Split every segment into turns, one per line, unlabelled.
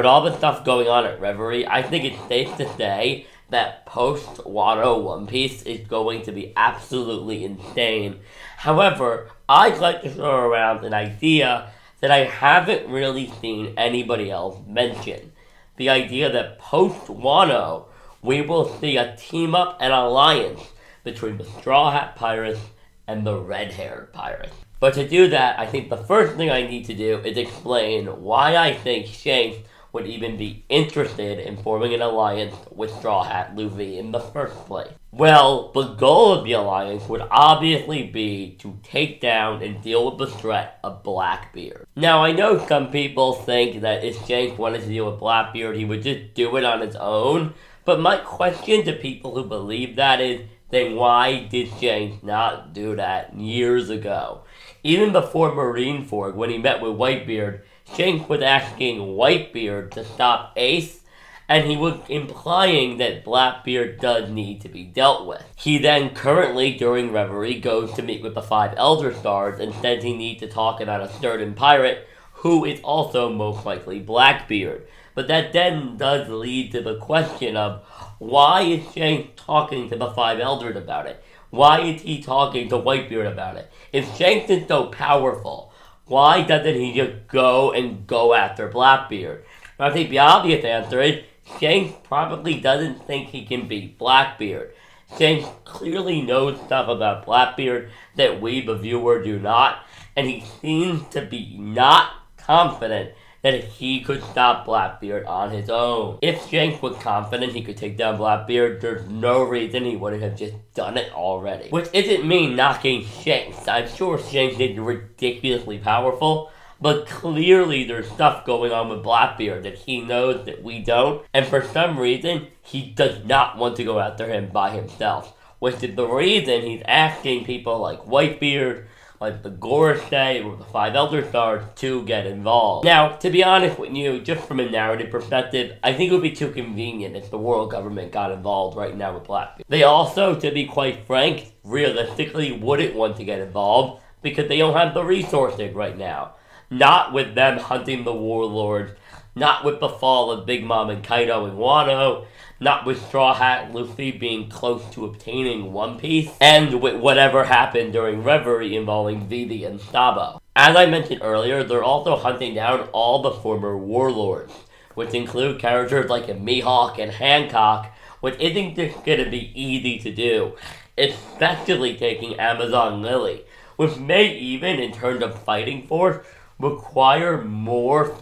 with all the stuff going on at Reverie, I think it's safe to say that post Wano One Piece is going to be absolutely insane. However, I'd like to throw around an idea that I haven't really seen anybody else mention. The idea that post Wano, we will see a team up and alliance between the Straw Hat Pirates and the Red Haired Pirates. But to do that, I think the first thing I need to do is explain why I think Shanks would even be interested in forming an alliance with Straw Hat Luffy in the first place. Well, the goal of the alliance would obviously be to take down and deal with the threat of Blackbeard. Now, I know some people think that if Shanks wanted to deal with Blackbeard, he would just do it on his own, but my question to people who believe that is, then why did Shanks not do that years ago? Even before Marineford, when he met with Whitebeard, Shanks was asking Whitebeard to stop Ace, and he was implying that Blackbeard does need to be dealt with. He then currently, during Reverie, goes to meet with the five Elder Stars and says he needs to talk about a certain pirate who is also most likely Blackbeard. But that then does lead to the question of why is Shanks talking to the five elders about it? Why is he talking to Whitebeard about it? If Shanks is so powerful, why doesn't he just go and go after Blackbeard? I think the obvious answer is Shanks probably doesn't think he can beat Blackbeard. Shanks clearly knows stuff about Blackbeard that we, the viewer, do not, and he seems to be not confident that he could stop Blackbeard on his own. If Shanks was confident he could take down Blackbeard, there's no reason he wouldn't have just done it already. Which isn't me knocking Shanks. I'm sure Shanks is ridiculously powerful, but clearly there's stuff going on with Blackbeard that he knows that we don't, and for some reason, he does not want to go after him by himself. Which is the reason he's asking people like Whitebeard, like the Gorosei or the Five Elder Stars to get involved. Now, to be honest with you, just from a narrative perspective, I think it would be too convenient if the world government got involved right now with Blackbeard. They also, to be quite frank, realistically wouldn't want to get involved because they don't have the resources right now. Not with them hunting the warlords, not with the fall of Big Mom and Kaido and Wano, not with Straw Hat Luffy being close to obtaining One Piece, and with whatever happened during Reverie involving Vivi and Sabo. As I mentioned earlier, they're also hunting down all the former warlords, which include characters like Mihawk and Hancock, which isn't just gonna be easy to do, especially taking Amazon Lily, which may even, in terms of fighting force, require more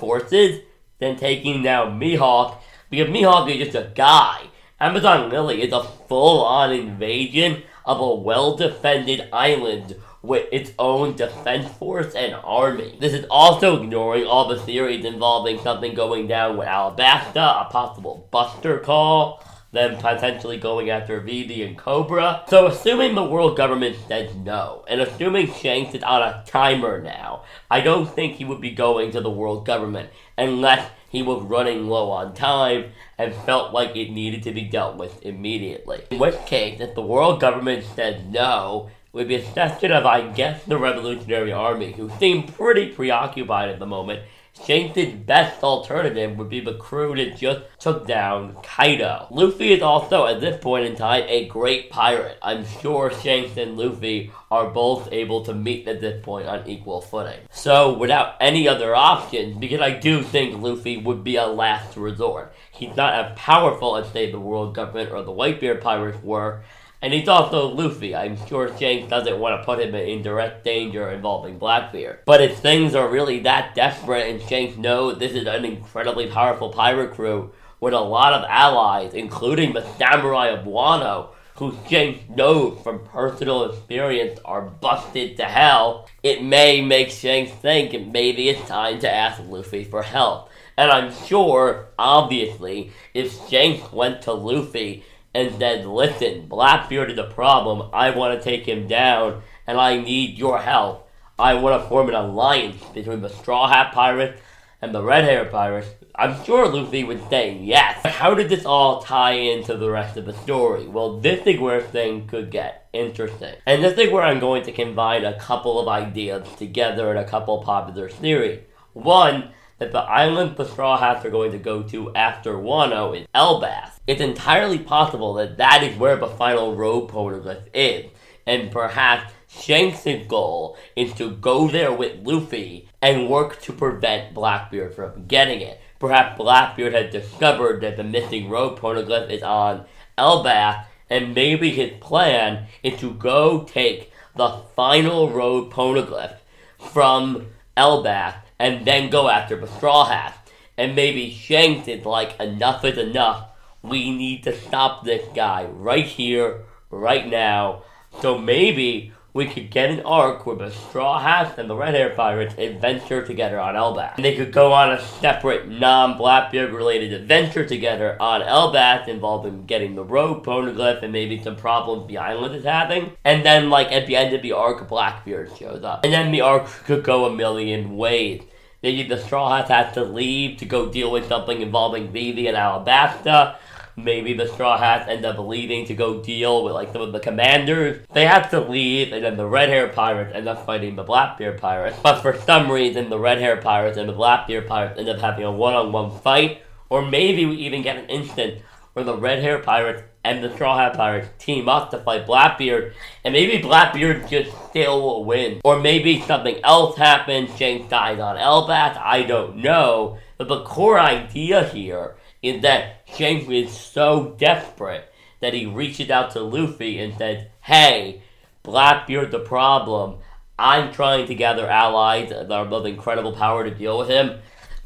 forces than taking down Mihawk because Mihawk is just a guy. Amazon Lily is a full-on invasion of a well-defended island with its own defense force and army. This is also ignoring all the theories involving something going down with Alabasta, a possible buster call, them potentially going after Vivi and Cobra. So assuming the world government says no, and assuming Shanks is on a timer now, I don't think he would be going to the world government unless he was running low on time and felt like it needed to be dealt with immediately. In which case, if the world government said no, would be a question of, I guess, the Revolutionary Army, who seem pretty preoccupied at the moment, Shanks' best alternative would be the crew that just took down Kaido. Luffy is also, at this point in time, a great pirate. I'm sure Shanks and Luffy are both able to meet at this point on equal footing. So, without any other options, because I do think Luffy would be a last resort. He's not as powerful as, say, the world government or the Whitebeard pirates were, and he's also Luffy. I'm sure Shanks doesn't want to put him in direct danger involving Blackbeard. But if things are really that desperate and Shanks knows this is an incredibly powerful pirate crew with a lot of allies, including the Samurai of Wano, who Shanks knows from personal experience are busted to hell, it may make Shanks think maybe it's time to ask Luffy for help. And I'm sure, obviously, if Shanks went to Luffy and said, listen, Blackbeard is a problem. I want to take him down, and I need your help. I want to form an alliance between the Straw Hat Pirates and the Red Hair Pirates. I'm sure Luffy would say yes. But how did this all tie into the rest of the story? Well, this is where things could get interesting. And this is where I'm going to combine a couple of ideas together in a couple popular theories. One, that the island the Straw Hats are going to go to after Wano is Elbaf. It's entirely possible that that is where the final road poneglyph is, and perhaps Shanks' goal is to go there with Luffy and work to prevent Blackbeard from getting it. Perhaps Blackbeard has discovered that the missing road poneglyph is on Elbaf, and maybe his plan is to go take the final road poneglyph from Elbaf and then go after the Straw Hat. And maybe Shanks is like, enough is enough. We need to stop this guy right here, right now. So maybe we could get an arc where the Straw Hats and the Red Hair Pirates adventure together on Elbaf. And they could go on a separate non-Blackbeard related adventure together on Elbaf involving getting the road poneglyph and maybe some problems the island is having. And then like at the end of the arc, Blackbeard shows up. And then the arc could go a million ways. Maybe the Straw Hats has to leave to go deal with something involving Vivi and Alabasta maybe the Straw Hats end up leaving to go deal with like some of the commanders. They have to leave, and then the Red Hair Pirates end up fighting the Blackbeard Pirates. But for some reason, the Red Hair Pirates and the Blackbeard Pirates end up having a one-on-one fight, or maybe we even get an instant where the Red Hair Pirates and the Straw Hat Pirates team up to fight Blackbeard, and maybe Blackbeard just still will win. Or maybe something else happens, Shanks dies on Elbaf, I don't know. But the core idea here is that Shanks is so desperate that he reaches out to Luffy and says, Hey, Blackbeard the problem. I'm trying to gather allies that are of incredible power to deal with him.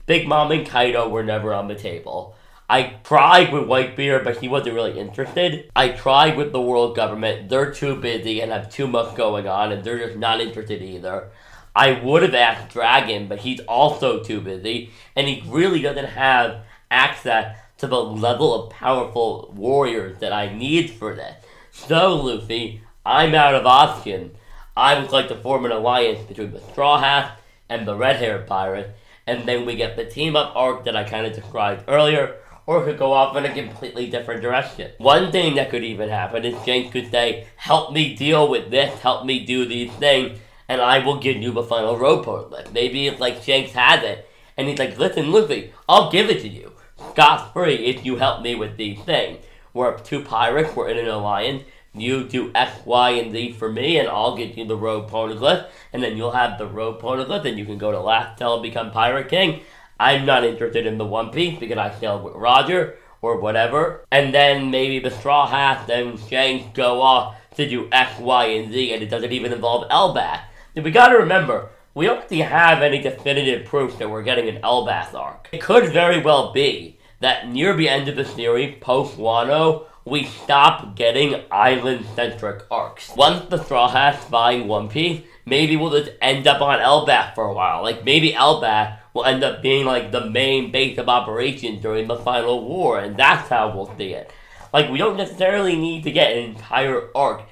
Big Mom and Kaido were never on the table. I tried with Whitebeard, but he wasn't really interested. I tried with the world government. They're too busy and have too much going on, and they're just not interested either. I would have asked Dragon, but he's also too busy, and he really doesn't have access to the level of powerful warriors that I need for this. So, Luffy, I'm out of options. I would like to form an alliance between the Straw Hat and the Red Hair Pirate, and then we get the team up arc that I kind of described earlier, or could go off in a completely different direction. One thing that could even happen is Shanks could say, help me deal with this, help me do these things, and I will give you the final road poneglyph. Maybe it's like Shanks has it, and he's like, listen, Luffy, I'll give it to you scot free if you help me with these things. We're two pirates, we're in an alliance. You do X, Y, and Z for me, and I'll get you the road poneglyph, and then you'll have the road poneglyph, and you can go to Tale and become Pirate King. I'm not interested in the One Piece because I sailed with Roger or whatever. And then maybe the Straw Hats and Shanks go off to do X, Y, and Z, and it doesn't even involve Elbaf. And we gotta remember, we don't really have any definitive proof that we're getting an Elbaf arc. It could very well be that near the end of the series, post Wano, we stop getting island-centric arcs. Once the Straw Hats find One Piece, maybe we'll just end up on Elbaf for a while. Like, maybe Elbaf will end up being, like, the main base of operations during the final war, and that's how we'll see it. Like, we don't necessarily need to get an entire arc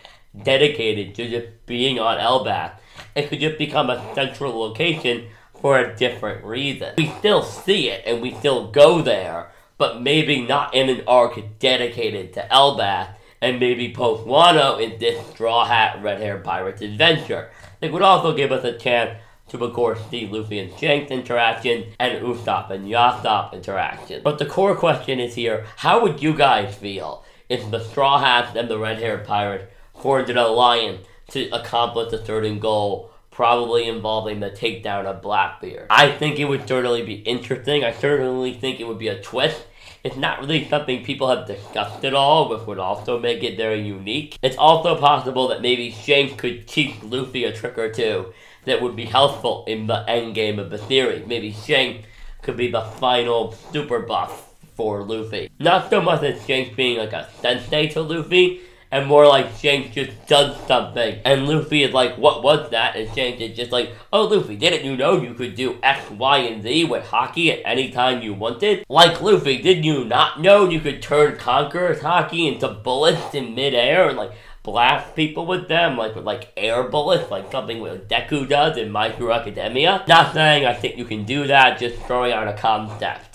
dedicated to just being on Elbaf. It could just become a central location for a different reason. We still see it, and we still go there, but maybe not in an arc dedicated to Elbaf, and maybe post Wano in this Straw Hat Red Hair Pirates adventure. It would also give us a chance to of course see Luffy and Shanks interaction and Usopp and Yasopp interaction. But the core question is here, how would you guys feel if the Straw Hats and the Red Hair Pirates formed an alliance to accomplish a certain goal probably involving the takedown of Blackbeard. I think it would certainly be interesting. I certainly think it would be a twist. It's not really something people have discussed at all, which would also make it very unique. It's also possible that maybe Shanks could teach Luffy a trick or two that would be helpful in the end game of the series. Maybe Shanks could be the final super buff for Luffy. Not so much as Shanks being like a sensei to Luffy, and more like Shanks just does something. And Luffy is like, what was that? And Shanks is just like, oh Luffy, didn't you know you could do X, Y, and Z with Haki at any time you wanted? Like Luffy, did you not know you could turn Conqueror's Haki into bullets in midair and like blast people with them, like with like air bullets, like something what Deku does in My Hero Academia? Not saying I think you can do that, just throwing out a concept.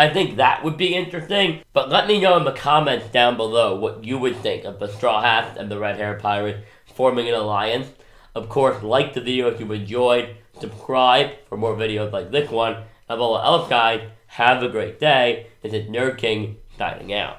I think that would be interesting. But let me know in the comments down below what you would think of the Straw Hats and the Red Hair Pirate forming an alliance. Of course, like the video if you enjoyed, subscribe for more videos like this one, of all else, guys, have a great day. This is Nerd King signing out.